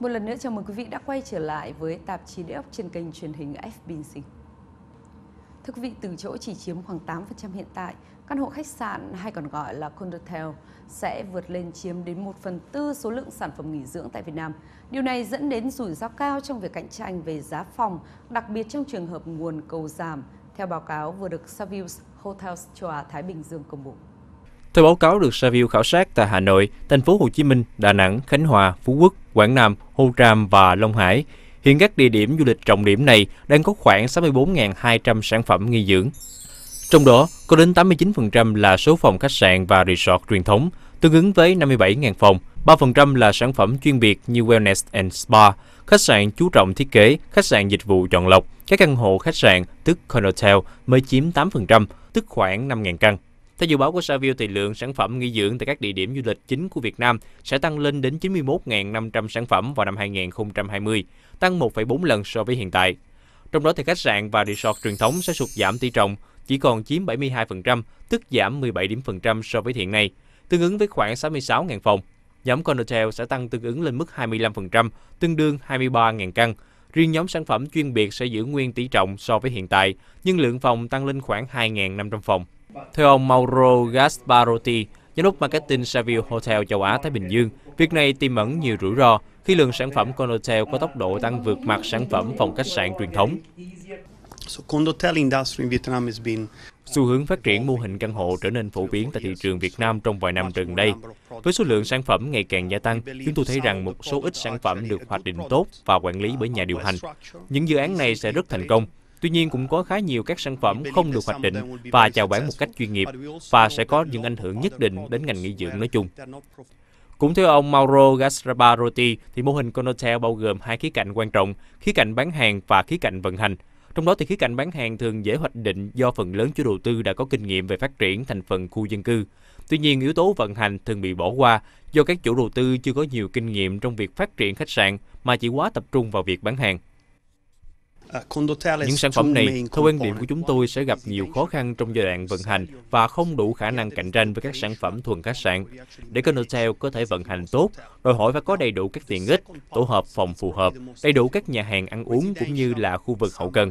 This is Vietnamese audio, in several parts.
Một lần nữa chào mừng quý vị đã quay trở lại với tạp chí Địa ốc trên kênh truyền hình FBC. Thưa quý vị, từ chỗ chỉ chiếm khoảng 8% hiện tại, căn hộ khách sạn hay còn gọi là condotel sẽ vượt lên chiếm đến 1 phần tư số lượng sản phẩm nghỉ dưỡng tại Việt Nam. Điều này dẫn đến rủi ro cao trong việc cạnh tranh về giá phòng, đặc biệt trong trường hợp nguồn cầu giảm, theo báo cáo vừa được Savills Hotels châu Á Thái Bình Dương công bố. Theo báo cáo được Saville khảo sát tại Hà Nội, thành phố Hồ Chí Minh, Đà Nẵng, Khánh Hòa, Phú Quốc, Quảng Nam, Hồ Tràm và Long Hải, hiện các địa điểm du lịch trọng điểm này đang có khoảng 64.200 sản phẩm nghỉ dưỡng. Trong đó, có đến 89% là số phòng khách sạn và resort truyền thống, tương ứng với 57.000 phòng. 3% là sản phẩm chuyên biệt như Wellness and Spa, khách sạn chú trọng thiết kế, khách sạn dịch vụ chọn lọc, các căn hộ khách sạn, tức condotel, mới chiếm 8%, tức khoảng 5.000 căn. Theo dự báo của Saville thì lượng sản phẩm nghỉ dưỡng tại các địa điểm du lịch chính của Việt Nam sẽ tăng lên đến 91.500 sản phẩm vào năm 2020, tăng 1,4 lần so với hiện tại. Trong đó thì khách sạn và resort truyền thống sẽ sụt giảm tỷ trọng, chỉ còn chiếm 72%, tức giảm 17 điểm phần trăm so với hiện nay, tương ứng với khoảng 66.000 phòng. Nhóm condotel sẽ tăng tương ứng lên mức 25%, tương đương 23.000 căn. Riêng nhóm sản phẩm chuyên biệt sẽ giữ nguyên tỷ trọng so với hiện tại, nhưng lượng phòng tăng lên khoảng 2.500 phòng. Theo ông Mauro Gasparotti, giám đốc marketing Saville Hotel châu Á Thái Bình Dương, việc này tiềm ẩn nhiều rủi ro khi lượng sản phẩm Condotel có tốc độ tăng vượt mặt sản phẩm phòng khách sạn truyền thống. Xu hướng phát triển mô hình căn hộ trở nên phổ biến tại thị trường Việt Nam trong vài năm gần đây. Với số lượng sản phẩm ngày càng gia tăng, chúng tôi thấy rằng một số ít sản phẩm được hoạch định tốt và quản lý bởi nhà điều hành. Những dự án này sẽ rất thành công Tuy nhiên cũng có khá nhiều các sản phẩm không được hoạch định và chào bán một cách chuyên nghiệp và sẽ có những ảnh hưởng nhất định đến ngành nghỉ dưỡng nói chung. Cũng theo ông Mauro Gasparotti, thì mô hình Conotel bao gồm hai khía cạnh quan trọng, khía cạnh bán hàng và khía cạnh vận hành. Trong đó thì khía cạnh bán hàng thường dễ hoạch định do phần lớn chủ đầu tư đã có kinh nghiệm về phát triển thành phần khu dân cư. Tuy nhiên, yếu tố vận hành thường bị bỏ qua do các chủ đầu tư chưa có nhiều kinh nghiệm trong việc phát triển khách sạn mà chỉ quá tập trung vào việc bán hàng. Những sản phẩm này, theo quan điểm của chúng tôi, sẽ gặp nhiều khó khăn trong giai đoạn vận hành và không đủ khả năng cạnh tranh với các sản phẩm thuần khách sạn. Để Condotel có thể vận hành tốt, đòi hỏi phải có đầy đủ các tiện ích, tổ hợp phòng phù hợp, đầy đủ các nhà hàng ăn uống cũng như là khu vực hậu cần.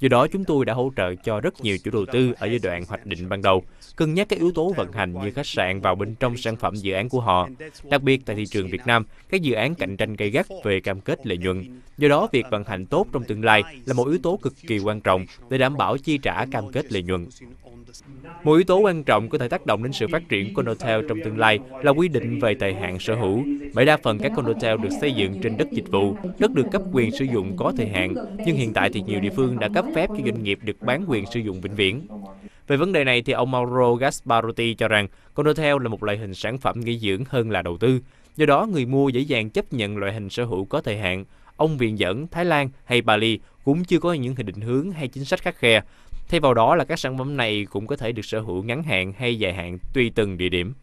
Do đó, chúng tôi đã hỗ trợ cho rất nhiều chủ đầu tư ở giai đoạn hoạch định ban đầu, cân nhắc các yếu tố vận hành như khách sạn vào bên trong sản phẩm dự án của họ. Đặc biệt tại thị trường Việt Nam, các dự án cạnh tranh gay gắt về cam kết lợi nhuận. Do đó, việc vận hành tốt trong tương lai là một yếu tố cực kỳ quan trọng để đảm bảo chi trả cam kết lợi nhuận. Một yếu tố quan trọng có thể tác động đến sự phát triển condotel trong tương lai là quy định về thời hạn sở hữu, bởi đa phần các condotel được xây dựng trên đất dịch vụ, đất được cấp quyền sử dụng có thời hạn, nhưng hiện tại thì nhiều địa phương đã cấp phép cho doanh nghiệp được bán quyền sử dụng vĩnh viễn. Về vấn đề này thì ông Mauro Gasparotti cho rằng condotel là một loại hình sản phẩm nghỉ dưỡng hơn là đầu tư. Do đó, người mua dễ dàng chấp nhận loại hình sở hữu có thời hạn. Ông viện dẫn Thái Lan hay Bali cũng chưa có những định hướng hay chính sách khắc khe. Thay vào đó là các sản phẩm này cũng có thể được sở hữu ngắn hạn hay dài hạn tùy từng địa điểm.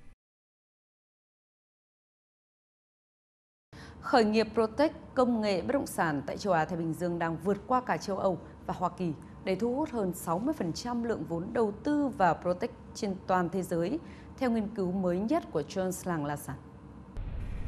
Khởi nghiệp Protect công nghệ bất động sản tại châu Á Thái Bình Dương đang vượt qua cả châu Âu và Hoa Kỳ để thu hút hơn 60% lượng vốn đầu tư vào Protect trên toàn thế giới, theo nghiên cứu mới nhất của Jones Lang LaSalle.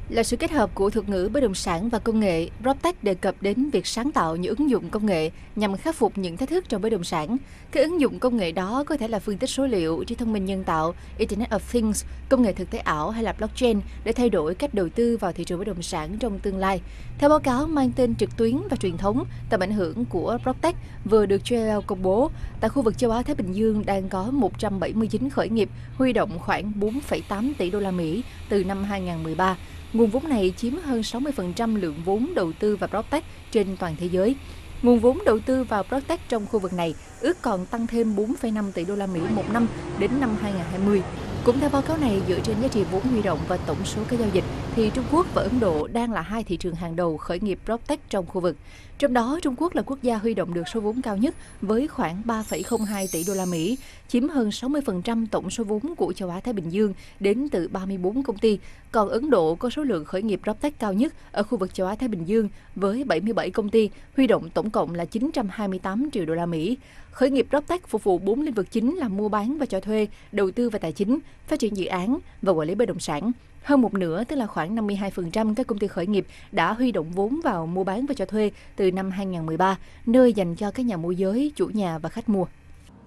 Là sự kết hợp của thuật ngữ bất động sản và công nghệ, PropTech đề cập đến việc sáng tạo những ứng dụng công nghệ nhằm khắc phục những thách thức trong bất động sản. Các ứng dụng công nghệ đó có thể là phân tích số liệu, trí thông minh nhân tạo, Internet of Things, công nghệ thực tế ảo hay là blockchain để thay đổi cách đầu tư vào thị trường bất động sản trong tương lai. Theo báo cáo mang tên trực tuyến và truyền thống, tầm ảnh hưởng của PropTech vừa được JLL công bố, tại khu vực châu Á Thái Bình Dương đang có 179 khởi nghiệp huy động khoảng 4,8 tỷ đô la Mỹ từ năm 2013 Nguồn vốn này chiếm hơn 60% lượng vốn đầu tư vào PropTech trên toàn thế giới. Nguồn vốn đầu tư vào PropTech trong khu vực này ước còn tăng thêm 4,5 tỷ đô la Mỹ một năm đến năm 2020. Cũng theo báo cáo này, dựa trên giá trị vốn huy động và tổng số các giao dịch, thì Trung Quốc và Ấn Độ đang là hai thị trường hàng đầu khởi nghiệp PropTech trong khu vực. Trong đó, Trung Quốc là quốc gia huy động được số vốn cao nhất với khoảng 3,02 tỷ đô la Mỹ, chiếm hơn 60% tổng số vốn của châu Á Thái Bình Dương đến từ 34 công ty. Còn Ấn Độ có số lượng khởi nghiệp PropTech cao nhất ở khu vực châu Á Thái Bình Dương với 77 công ty, huy động tổng cộng là 928 triệu đô la Mỹ. Khởi nghiệp PropTech phục vụ bốn lĩnh vực chính là mua bán và cho thuê, đầu tư và tài chính, phát triển dự án và quản lý bất động sản. Hơn một nửa, tức là khoảng 52% các công ty khởi nghiệp đã huy động vốn vào mua bán và cho thuê từ năm 2013, nơi dành cho các nhà môi giới, chủ nhà và khách mua.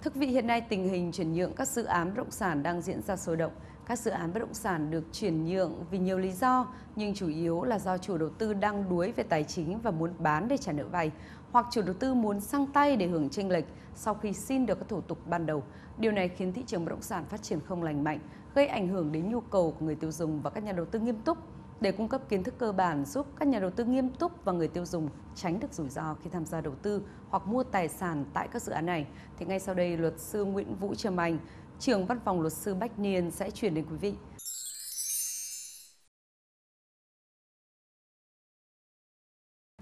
Thực vị hiện nay tình hình chuyển nhượng các dự án bất động sản đang diễn ra sôi động. Các dự án bất động sản được chuyển nhượng vì nhiều lý do, nhưng chủ yếu là do chủ đầu tư đang đuối về tài chính và muốn bán để trả nợ vay, hoặc chủ đầu tư muốn sang tay để hưởng tranh lệch sau khi xin được các thủ tục ban đầu. Điều này khiến thị trường bất động sản phát triển không lành mạnh, gây ảnh hưởng đến nhu cầu của người tiêu dùng và các nhà đầu tư nghiêm túc để cung cấp kiến thức cơ bản giúp các nhà đầu tư nghiêm túc và người tiêu dùng tránh được rủi ro khi tham gia đầu tư hoặc mua tài sản tại các dự án này. Thì ngay sau đây, luật sư Nguyễn Vũ Trầm Anh, trưởng văn phòng luật sư Bách Niên sẽ chuyển đến quý vị.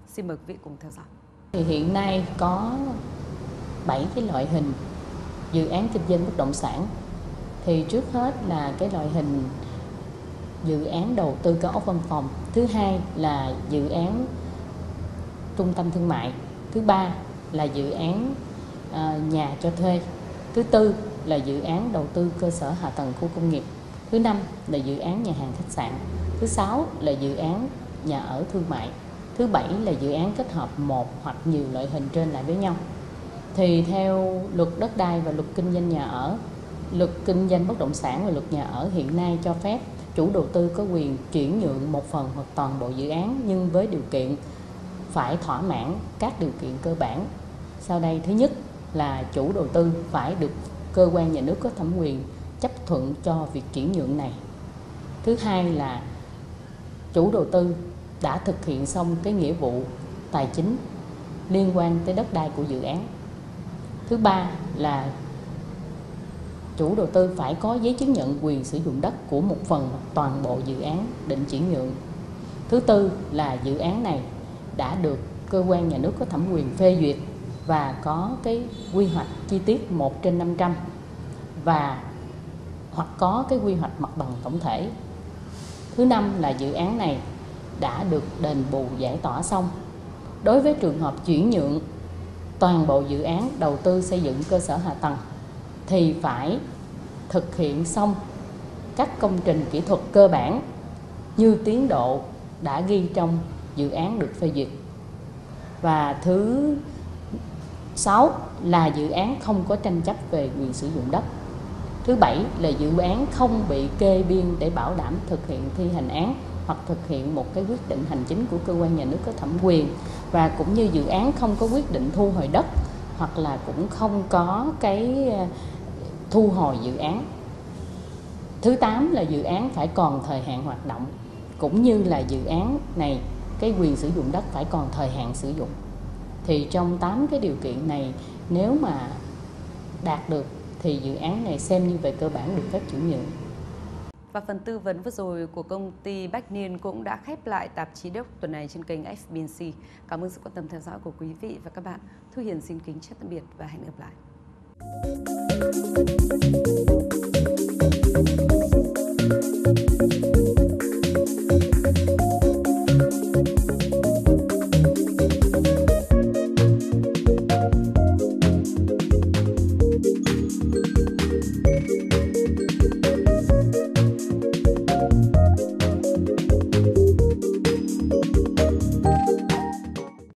Xin mời quý vị cùng theo dõi. Thì hiện nay có 7 cái loại hình dự án kinh doanh bất động sản. Thì trước hết là cái loại hình dự án đầu tư cao ốc văn phòng. Thứ hai là dự án trung tâm thương mại. Thứ ba là dự án à, nhà cho thuê. Thứ tư là dự án đầu tư cơ sở hạ tầng khu công nghiệp. Thứ năm là dự án nhà hàng khách sạn. Thứ sáu là dự án nhà ở thương mại. Thứ bảy là dự án kết hợp một hoặc nhiều loại hình trên lại với nhau. Thì theo luật đất đai và luật kinh doanh nhà ở luật kinh doanh bất động sản và luật nhà ở hiện nay cho phép chủ đầu tư có quyền chuyển nhượng một phần hoặc toàn bộ dự án, nhưng với điều kiện phải thỏa mãn các điều kiện cơ bản. Sau đây, thứ nhất là chủ đầu tư phải được cơ quan nhà nước có thẩm quyền chấp thuận cho việc chuyển nhượng này. Thứ hai là chủ đầu tư đã thực hiện xong cái nghĩa vụ tài chính liên quan tới đất đai của dự án. Thứ ba là chủ đầu tư phải có giấy chứng nhận quyền sử dụng đất của một phần toàn bộ dự án định chuyển nhượng. Thứ tư là dự án này đã được cơ quan nhà nước có thẩm quyền phê duyệt và có cái quy hoạch chi tiết 1 trên 500 và hoặc có cái quy hoạch mặt bằng tổng thể. Thứ năm là dự án này đã được đền bù giải tỏa xong. Đối với trường hợp chuyển nhượng toàn bộ dự án đầu tư xây dựng cơ sở hạ tầng thì phải thực hiện xong các công trình kỹ thuật cơ bản như tiến độ đã ghi trong dự án được phê duyệt. Và thứ sáu là dự án không có tranh chấp về quyền sử dụng đất. Thứ bảy là dự án không bị kê biên để bảo đảm thực hiện thi hành án hoặc thực hiện một cái quyết định hành chính của cơ quan nhà nước có thẩm quyền và cũng như dự án không có quyết định thu hồi đất hoặc là cũng không có cái thu hồi dự án. Thứ 8 là dự án phải còn thời hạn hoạt động, cũng như là dự án này, cái quyền sử dụng đất phải còn thời hạn sử dụng. Thì trong 8 cái điều kiện này, nếu mà đạt được, thì dự án này xem như về cơ bản được phép chuyển nhượng. Và phần tư vấn vừa rồi của công ty Bách Niên cũng đã khép lại tạp chí đốc tuần này trên kênh FBNC. Cảm ơn sự quan tâm theo dõi của quý vị và các bạn. Thu Hiền xin kính chào tạm biệt và hẹn gặp lại. Thank you.